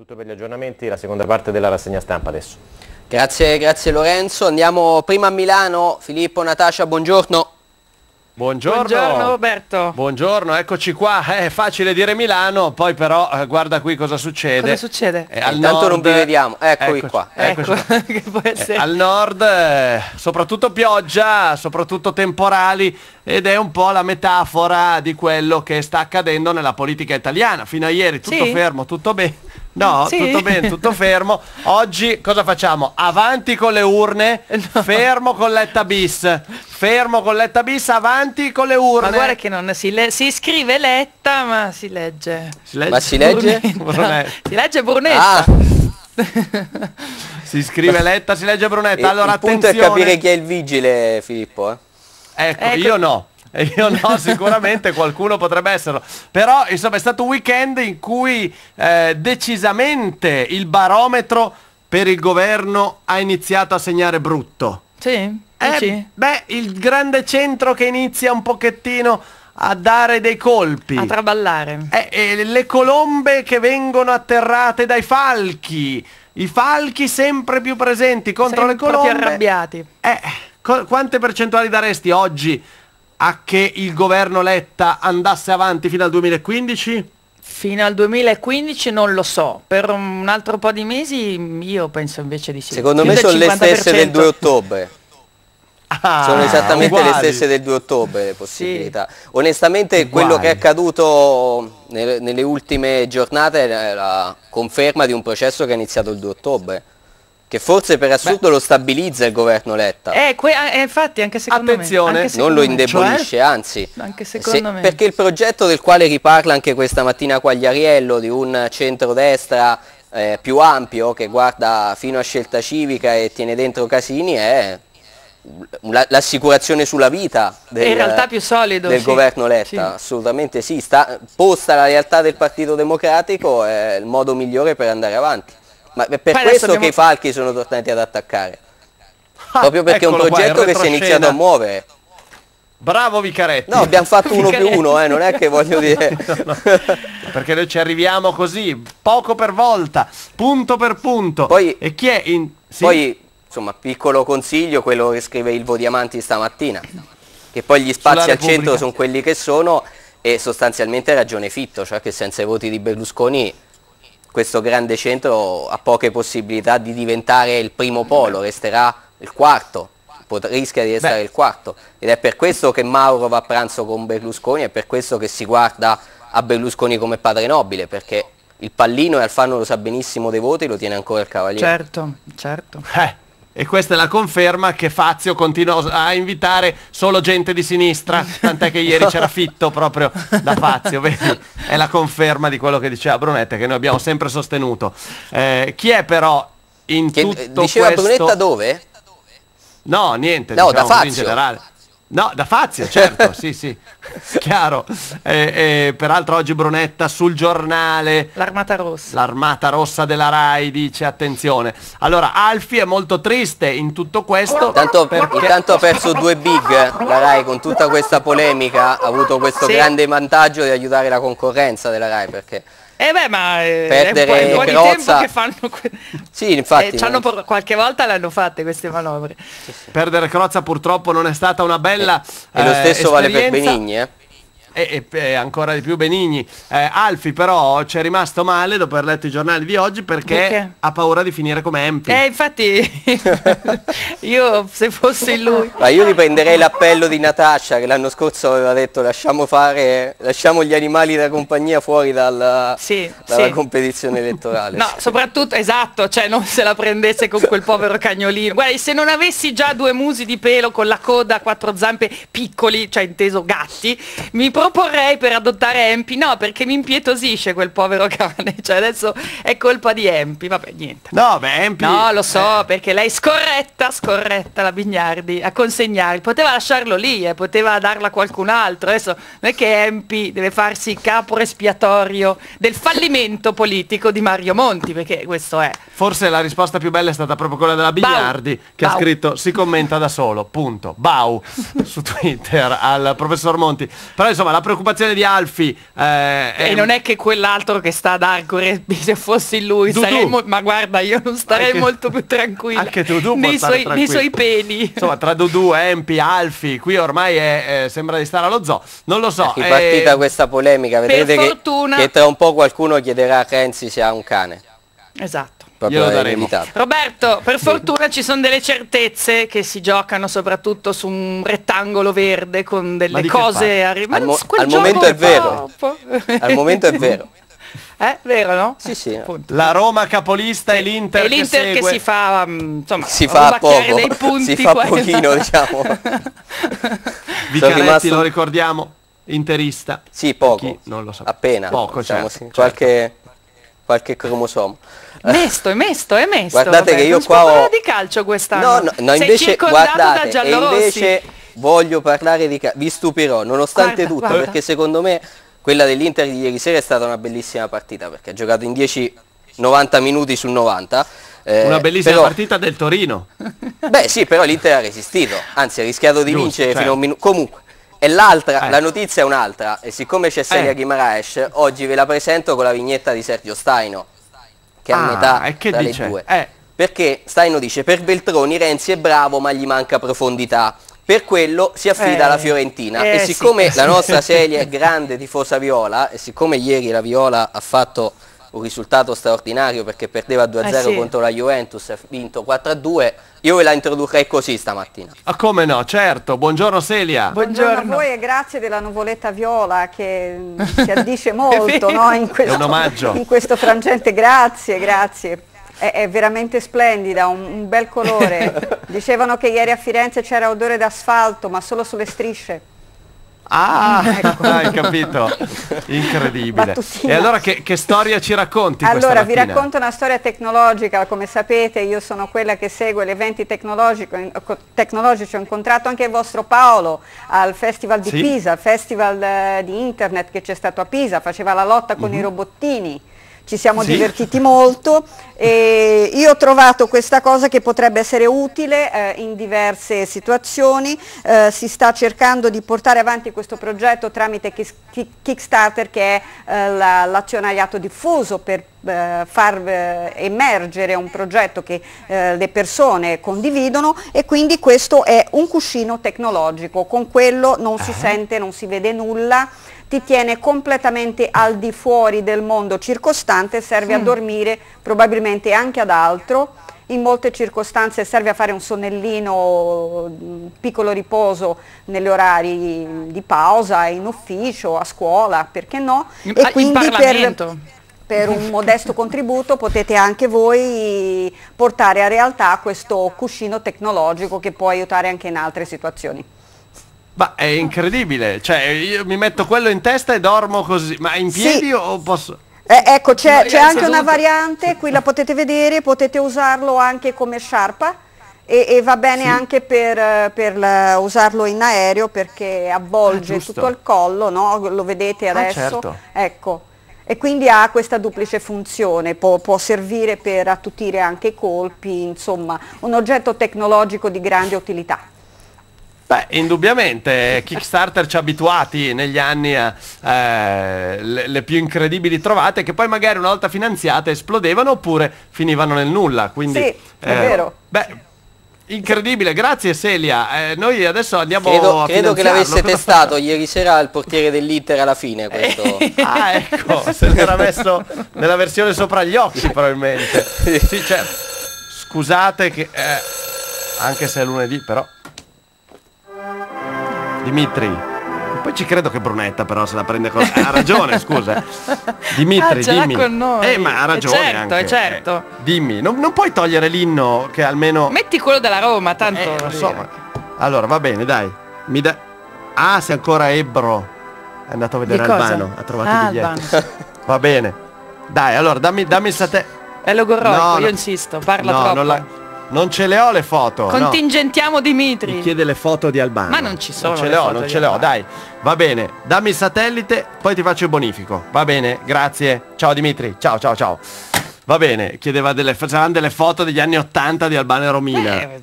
Tutto per gli aggiornamenti, la seconda parte della rassegna stampa adesso. Grazie, grazie Lorenzo. Andiamo prima a Milano. Filippo, Natascia, buongiorno. Buongiorno. Buongiorno Roberto. Buongiorno, eccoci qua. Eh, È facile dire Milano, poi però eh, guarda qui cosa succede. Cosa succede? Eh, al Intanto non nord- vi vediamo. Eccovi Eccoci- qua. eccoci Ecco, qua. che può Eh, essere. al nord eh, soprattutto pioggia, soprattutto temporali ed è un po' la metafora di quello che sta accadendo nella politica italiana. Fino a ieri tutto Sì? fermo, tutto bene. No, Sì. tutto bene, tutto fermo. Oggi cosa facciamo? Avanti con le urne, fermo con Letta bis. Fermo con Letta bis, avanti con le urne. Ma guarda che non si, le- si scrive letta, ma si legge. Si legge? Ma si legge? Brunetta. Si legge Brunetta. Ah, Si scrive Letta, si legge Brunetta. il, allora il punto attenzione. è capire chi è il vigile, Filippo. eh. Ecco, Ecco. io no. E Io no, sicuramente qualcuno potrebbe esserlo. Però insomma è stato un weekend in cui eh, decisamente il barometro per il governo ha iniziato a segnare brutto. Sì? Eh, beh, il grande centro che inizia un pochettino a dare dei colpi. A traballare. Eh, eh, le colombe che vengono atterrate dai falchi. I falchi sempre più presenti contro Sempre le colombe. arrabbiati. Eh, quante percentuali daresti oggi a che il governo Letta andasse avanti fino al 2015? Fino al 2015 non lo so, per un altro po' di mesi io penso invece di sì. Secondo Più me sono le stesse del 50%. 2 ottobre. Ah, Sono esattamente le uguali. stesse del 2 ottobre le possibilità. Onestamente quello Uguali. che è accaduto nelle, nelle ultime giornate è la conferma di un processo che è iniziato il 2 ottobre. Che forse per assurdo lo stabilizza il governo Letta. Eh, eh, infatti anche secondo Attenzione, me. anche non lo me. indebolisce, anzi. Anche secondo Se- me. Perché il progetto del quale riparla anche questa mattina Quagliariello, di un centrodestra eh, più ampio che guarda fino a scelta civica e tiene dentro Casini, è la- l'assicurazione sulla vita del, in realtà più solido, del sì. governo Letta, Sì. assolutamente sì, sta, posta la realtà del Partito Democratico è il modo migliore per andare avanti. Ma è per Poi questo abbiamo- che i falchi sono tornati ad attaccare. Ah, Proprio perché è un eccolo qua, progetto che si è iniziato a muovere. Bravo Vicaretti. No, abbiamo fatto uno più uno, eh, non è che voglio dire... Perché noi ci arriviamo così, poco per volta, punto per punto. Poi- e chi è in... sì? Poi, insomma, piccolo consiglio, quello che scrive Ilvo Diamanti stamattina, che poi gli spazi al centro sono quelli che sono e sostanzialmente ragione Fitto, cioè che senza i voti di Berlusconi questo grande centro ha poche possibilità di diventare il primo polo, resterà il quarto, pot- rischia di restare Beh. il quarto ed è per questo che Mauro va a pranzo con Berlusconi, è per questo che si guarda a Berlusconi come padre nobile, perché il pallino e Alfano lo sa benissimo dei voti, lo tiene ancora il Cavaliere. Certo, certo. Eh, e questa è la conferma che Fazio continua a invitare solo gente di sinistra, tant'è che ieri c'era Fitto proprio da Fazio, vedi? È la conferma di quello che diceva Brunetta, che noi abbiamo sempre sostenuto. Eh, chi è però in Che, tutto diceva questo... Brunetta dove? No, niente, No, diciamo da così in Fazio. generale. No, da Fazio, certo, sì, sì, chiaro. Eh, eh, peraltro oggi Brunetta sul giornale L'armata rossa. L'armata rossa della RAI dice attenzione. Allora, Alfi è molto triste in tutto questo. Intanto, perché- intanto ha perso due big, la Rai con tutta questa polemica ha avuto questo Sì. grande vantaggio di aiutare la concorrenza della Rai perché Eh beh, ma eh, Perdere è un po', è un po' di Crozza- tempo che fanno que- sì infatti Eh, por- qualche volta l'hanno fatte queste manovre. Perdere Crozza purtroppo non è stata una bella e lo eh, stesso vale per esperienza. Benigni eh. E, e- e ancora di più Benigni. Eh, Alfi però ci è rimasto male dopo aver letto i giornali di oggi perché, Perché? ha paura di finire come Empi. Eh, infatti io se fossi lui Ma io riprenderei l'appello di Natascia che l'anno scorso aveva detto lasciamo fare lasciamo gli animali da compagnia fuori dalla, Sì, dalla sì. competizione elettorale No, soprattutto, esatto, cioè non se la prendesse con quel povero cagnolino. Guarda, se non avessi già due musi di pelo con la coda a quattro zampe piccoli, cioè inteso gatti, mi proporrei per adottare Empi. No, perché mi impietosisce quel povero cane. Cioè adesso è colpa di Empi, vabbè, niente. No, beh, Empi... No, lo so, perché lei scorretta, scorretta la Bignardi a consegnare. Poteva lasciarlo lì, eh, poteva darla a qualcun altro. Adesso non è che Empi deve farsi capo espiatorio del fallimento politico di Mario Monti, perché questo è. Forse la risposta più bella è stata proprio quella della Bigliardi che ha Bau. scritto si commenta da solo, punto. Bau su Twitter al professor Monti. Però insomma insomma la preoccupazione di Alfi eh, E non è che quell'altro che sta ad Arcore, se fossi lui, Dudu. sarei mo- ma guarda, io non starei Anche- molto più tranquilla. Anche Dudu può nei suoi, nei tranquillo. suoi peli. Insomma, tra Dudu, Empi, Alfi, qui ormai è, eh, sembra di stare allo zoo. Non lo so. È ripartita eh, questa polemica, per vedete che, fortuna- che tra un po' qualcuno chiederà a Renzi se ha un cane. Esatto. Glielo daremo. inevitato. Roberto, per fortuna ci sono delle certezze che si giocano soprattutto su un rettangolo verde con delle cose parte? a ri- ma Al mo- al momento è vero. Al momento è vero. Eh, vero, no? Sì, sì. Appunto. La Roma capolista e l'Inter, E l'Inter che, che, si fa, mm, insomma, Si fa poco, dei punti si fa e pochino, diciamo. Vicaretti, rimasto- lo ricordiamo, interista. Sì, poco. Chi? Non lo so. Appena. Poco, diciamo certo, sì. certo. Qualche, qualche cromosomo. Mesto, è mesto, è mesto. Guardate vabbè. che io qua ho- di calcio quest'anno. No, no, no, invece circondato guardate, da e invece voglio parlare di ca- vi stupirò, nonostante Guarda, tutto, guarda. perché secondo me quella dell'Inter di ieri sera è stata una bellissima partita, perché ha giocato in 10 90 minuti su 90. eh, Una bellissima però- partita del Torino. Beh sì, però l'Inter ha resistito, anzi ha rischiato di Giusto, vincere certo. fino a un minuto. Comunque, e l'altra, Eh. la notizia è un'altra, e siccome c'è Celia Eh. Guimaraes, oggi ve la presento con la vignetta di Sergio Staino, che è a Ah, metà e che dalle dice? due. Eh. Perché Staino dice, per Beltroni Renzi è bravo ma gli manca profondità. Per quello si affida Eh, alla Fiorentina eh, e sì, siccome eh, la sì. nostra Celia è grande tifosa viola e siccome ieri la Viola ha fatto un risultato straordinario perché perdeva 2-0 Eh, sì. contro la Juventus e ha vinto 4-2, io ve la introdurrei così stamattina. Ah, come no, certo. Buongiorno Celia. Buongiorno. Buongiorno a voi e grazie della nuvoletta viola che mm, si addice molto no, in, questo, È un omaggio. in questo frangente. Grazie, grazie. È, è veramente splendida, un, un bel colore. Dicevano che ieri a Firenze c'era odore d'asfalto, ma solo sulle strisce. Ah, hai capito. Incredibile. Battutina. E allora che, che storia ci racconti Allora, vi racconto una storia tecnologica, come sapete io sono quella che segue gli eventi tecnologici, ho incontrato anche il vostro Paolo al Festival di Sì. Pisa, al Festival eh, di Internet che c'è stato a Pisa, faceva la lotta con i robottini. Ci siamo. Sì. divertiti molto e io ho trovato questa cosa che potrebbe essere utile eh, in diverse situazioni. Eh, si sta cercando di portare avanti questo progetto tramite Kickstarter che è eh, la- l'azionariato diffuso per eh, far eh, emergere un progetto che eh, le persone condividono e quindi questo è un cuscino tecnologico, con quello non si sente, non si vede nulla, ti tiene completamente al di fuori del mondo circostante, serve a dormire probabilmente anche ad altro. In molte circostanze serve a fare un sonnellino, mm, piccolo riposo negli orari di pausa, in ufficio, a scuola, perché no? In- ah, in Parlamento. per un modesto contributo potete anche voi portare a realtà questo cuscino tecnologico che può aiutare anche in altre situazioni. Ma è incredibile. Cioè, io mi metto quello in testa e dormo così. Ma in Sì. piedi o posso... Eh, ecco, c'è, No, anche una variante, qui la potete vedere, potete usarlo anche come sciarpa e, e va bene Sì. anche per, per la- usarlo in aereo perché avvolge Ah, tutto il collo, no? lo vedete Ah, adesso. certo. Ecco. E quindi ha questa duplice funzione, può, può servire per attutire anche i colpi, insomma, un oggetto tecnologico di grande utilità. Beh, indubbiamente Kickstarter ci ha abituati negli anni a eh, le, le più incredibili trovate che poi magari una volta finanziate esplodevano oppure finivano nel nulla. Quindi, Sì, è vero. Beh, incredibile, grazie Celia. Eh, noi adesso andiamo Credo, a credo che l'avesse testato ieri sera il portiere dell'Inter alla fine questo. Ah, ecco, se l'era messo nella versione sopra gli occhi probabilmente. Sì, certo. Scusate che... eh, anche se è lunedì, però... Dimitri. Poi ci credo che Brunetta però se la prende con... Ha ragione, scusa. Dimitri, Ah, dimmi. con noi. Eh, ma ha Eh, ragione certo, anche. eh, certo. Eh, dimmi, non, non puoi togliere l'inno che almeno... Metti quello della Roma, tanto... Eh, lo so, ma- Allora, va bene, dai. Mi da... Ah, sei ancora Ebbro. È andato a vedere? Albano, ha trovato Ah, i biglietti. Albano. Va bene. Dai, allora dammi, dammi il satellite. È logorroico, No, no. io insisto, parla no, troppo. Non, ce le ho le foto. no. Contingentiamo Dimitri. Mi chiede le foto di Albano. Ma non ci sono Non ce le le ho, non ce le ho, dai. Va bene, dammi il satellite, poi ti faccio il bonifico. Va bene, grazie. Ciao Dimitri, ciao ciao ciao. Va bene, chiedeva delle, delle foto degli anni 80 di Albano e Romina. Eh,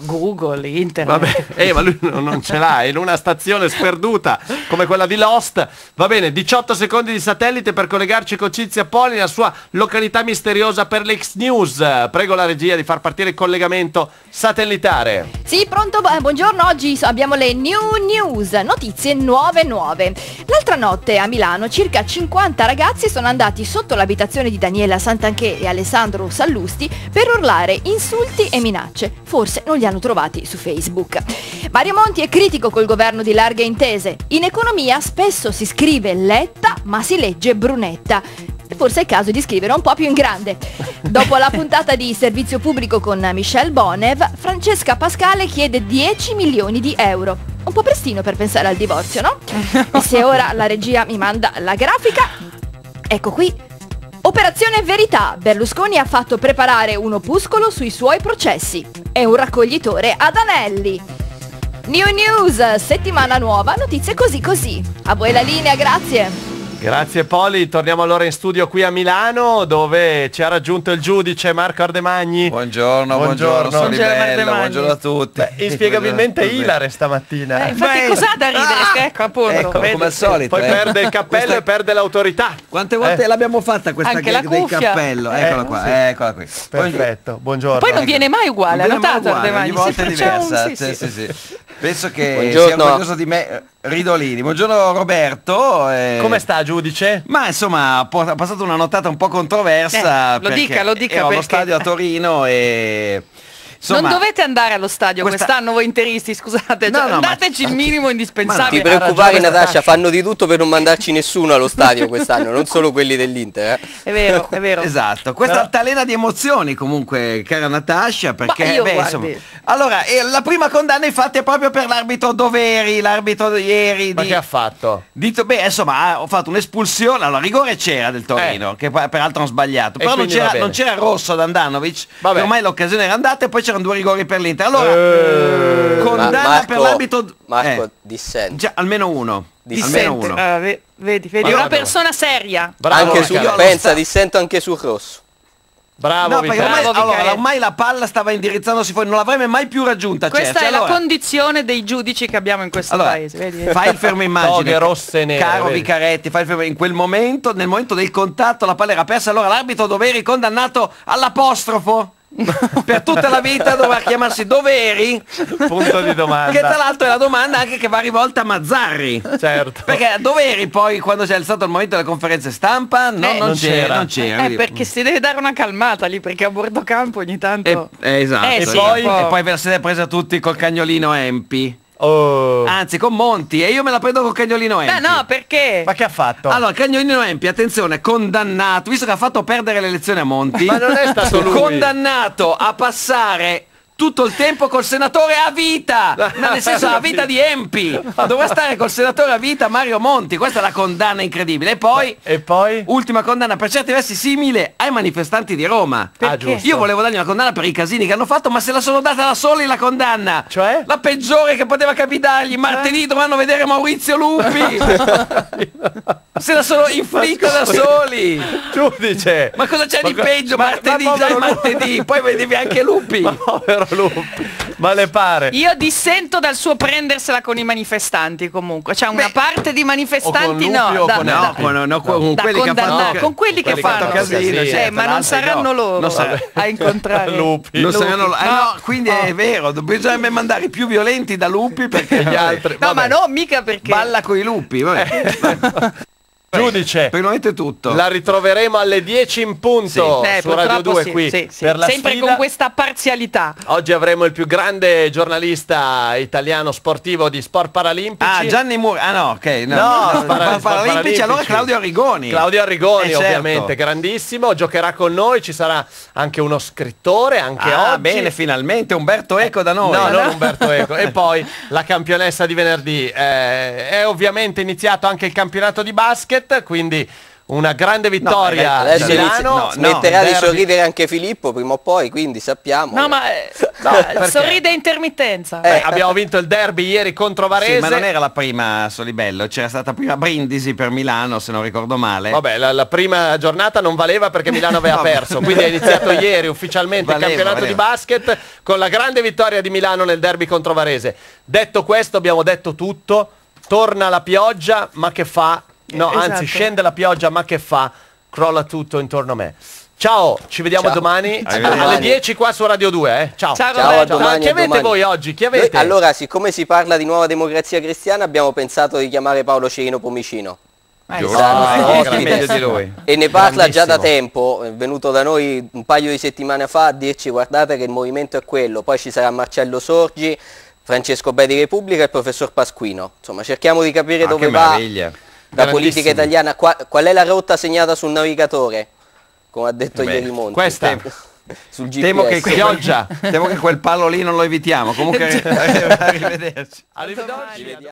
Google, internet. Vabbè, eh, ma lui non ce l'ha, è in una stazione sperduta come quella di Lost. Va bene, 18 secondi di satellite per collegarci con Cinzia Poli nella sua località misteriosa per l'X News. Prego la regia di far partire il collegamento satellitare. Sì, pronto? Bu- Buongiorno, oggi abbiamo le new news, notizie nuove nuove. L'altra notte a Milano circa 50 ragazzi sono andati sotto l'abitazione di Daniela Santanché e Alessandro Sallusti per urlare insulti e minacce. Forse non li hanno trovati su Facebook. Mario Monti è critico col governo di larghe intese. In economia spesso si scrive Letta ma si legge Brunetta. Forse è il caso di scrivere un po' più in grande. Dopo la puntata di servizio pubblico con Michelle Bonev, Francesca Pascale chiede 10 milioni di euro. Un po' prestino per pensare al divorzio, no? E se ora la regia mi manda la grafica, ecco qui. Operazione Verità. Berlusconi ha fatto preparare un opuscolo sui suoi processi. È un raccoglitore ad anelli. New News, settimana nuova, notizie così così. A voi la linea, grazie. Grazie Poli, torniamo allora in studio qui a Milano dove ci ha raggiunto il giudice Marco Ardemagni. Buongiorno, Buongiorno. buongiorno, Ardemagni. buongiorno a tutti. Beh, inspiegabilmente ilare stamattina. Eh, infatti Beh, cos'ha da ridere? ah, ecco appunto. ecco, vedi? come al solito. Poi eh. perde il cappello Questa- e perde l'autorità. Quante volte Eh. l'abbiamo fatta questa Anche la gag del cuffia. cappello? Eccola Eh, qua, sì. eccola qui. Perfetto, buongiorno. Poi non viene mai uguale, ha Non viene mai notato uguale, Ardemagni? ogni volta è diversa. sì. sì, sì. Penso che Buongiorno. sia orgoglioso di me Ridolini. Buongiorno Roberto. eh, Come sta giudice? Ma insomma ha passato una notata un po' controversa. Eh, lo dica, lo dica ero allo perché. stadio a Torino e... Insomma, non dovete andare allo stadio questa- quest'anno voi interisti, scusate, No, cioè, no, ma- dateci il minimo Ti indispensabile. ragione preoccupare Natascia. Fanno di tutto per non mandarci nessuno allo stadio quest'anno, non solo quelli dell'Inter. eh. È vero, è vero. Esatto, questa Però- altalena di emozioni comunque, cara Natascia, perché Ma io, beh, insomma, allora, eh, la prima condanna infatti è proprio per l'arbitro Doveri, l'arbitro di ieri Ma di, che ha fatto? Dito, beh, insomma, ho fatto un'espulsione. Allora, rigore c'era del Torino, che poi, peraltro hanno sbagliato. Eh. E Però non c'era, non rosso ad Andanovic. Che Ormai l'occasione era andata e poi c'erano due rigori per l'Inter. Allora, Eh, condanna Ma- per l'arbitro. Marco, eh, dissento. già, almeno uno. Dissente. Almeno uno. ve- vedi, vedi, Ma una persona seria. Bravo, anche su, pensa, sta- dissento anche sul rosso. Bravo, No, perché ormai. Bravo, allora, ormai la palla stava indirizzandosi fuori, non l'avrebbe mai più raggiunta. Questa Cerci. è la Allora- condizione dei giudici che abbiamo in questo Allora, paese, vedi? fai il fermo immagine. Rosse nere, Caro vedi. Vicaretti, fai il fermo in quel momento, nel momento del contatto la palla era persa, allora l'arbitro Doveri condannato all'apostrofo. per tutta la vita doveva chiamarsi Doveri, Punto di domanda. che tra l'altro è la domanda anche che va rivolta a Mazzarri. Certo. Perché Doveri poi quando si è alzato il momento delle conferenze stampa no, Eh, non, non c'era, c'era. non c'era. Eh, perché si deve dare una calmata lì, perché a bordo campo ogni tanto... Eh, esatto. Eh, sì, e, poi, un po'. e poi ve la siete presa tutti col cagnolino Empi. Oh. Anzi, con Monti. E io me la prendo col cagnolino Empi. Eh no, perché? Ma che ha fatto? Allora, Cagnolino Empi, attenzione, condannato, visto che ha fatto perdere le elezioni a Monti, Ma non è stato lui. condannato a passare tutto il tempo col senatore a vita, ma nel senso a vita di Empi. Dovrà stare col senatore a vita Mario Monti, questa è la condanna incredibile. E poi, E poi? ultima condanna per certi versi simile ai manifestanti di Roma. Ah. Io volevo dargli una condanna per i casini che hanno fatto, ma se la sono data da soli la condanna. Cioè? La peggiore che poteva capitargli. Martedì dovranno vedere Maurizio Lupi. se la sono inflitta da soli. Giudice! Ma cosa c'è di co- peggio? ma- martedì ma già è martedì, poi vedevi anche Lupi. Ma povero Lupi! Ma le pare? Io dissento dal suo prendersela con i manifestanti comunque. C'è una Beh, parte di manifestanti no, con da- No, con, no, con da quelli che fatto con quelli che fanno casino, Eh, certo, ma non saranno no. loro Non sarà- a incontrare Lupi. non Lupi. saranno- eh, no, quindi è vero, bisognerebbe mandare i più violenti da lupi perché Gli altri. No, vabbè. ma no, mica perché balla coi lupi. vabbè. Giudice! È tutto. La ritroveremo alle 10 in punto Eh, su Radio purtroppo 2 sì, qui sì, sì. per la sempre sfida. con questa parzialità. Oggi avremo il più grande giornalista italiano sportivo di sport paralimpici. Ah, Gianni Mur. Ah no, ok. No, No, no, sport- sport Paralimpici, allora Claudio Arrigoni. Claudio Arrigoni, Eh, certo. ovviamente, grandissimo, giocherà con noi, ci sarà anche uno scrittore, anche Ah, oggi. bene, finalmente Umberto Eco da noi. No, non Umberto Eco. E poi la campionessa di venerdì. Eh, è ovviamente iniziato anche il campionato di basket, quindi una grande vittoria eh, Adesso di inizia- Milano. no, smetterà di derby. sorridere anche Filippo prima o poi, quindi sappiamo. No, ma eh, perché? sorride a intermittenza. Beh, abbiamo vinto il derby ieri contro Varese. Sì, ma non era la prima Solibello, c'era stata prima Brindisi per Milano, se non ricordo male. Vabbè, la, la prima giornata non valeva perché Milano aveva perso, quindi è iniziato ieri ufficialmente Valeva, il campionato valeva. di basket con la grande vittoria di Milano nel derby contro Varese. Detto questo, abbiamo detto tutto. Torna la pioggia, ma che fa? No, Esatto. anzi, scende la pioggia, ma che fa? Crolla tutto intorno a me. Ciao, ci vediamo Ciao. domani alle 10 qua su Radio 2. Eh? Ciao. Ciao, Ciao, a Roberto. domani. Chi avete domani. voi oggi? Chi Noi- avete? allora, siccome si parla di nuova democrazia cristiana, abbiamo pensato di chiamare Paolo Cerino Pomicino. Eh. Ah, meglio di lui? E ne parla già da tempo, è venuto da noi un paio di settimane fa a dirci guardate che il movimento è quello, poi ci sarà Marcello Sorgi, Francesco Bedi Repubblica e il professor Pasquino. Insomma, cerchiamo di capire Ah, dove che va meraviglia. La politica italiana, Qua- qual è la rotta segnata sul navigatore, come ha detto Beh, ieri Monti. questa. sul GPS. Temo che, Pioggia. temo che quel palo lì non lo evitiamo. Comunque, arrivederci. Arrivederci.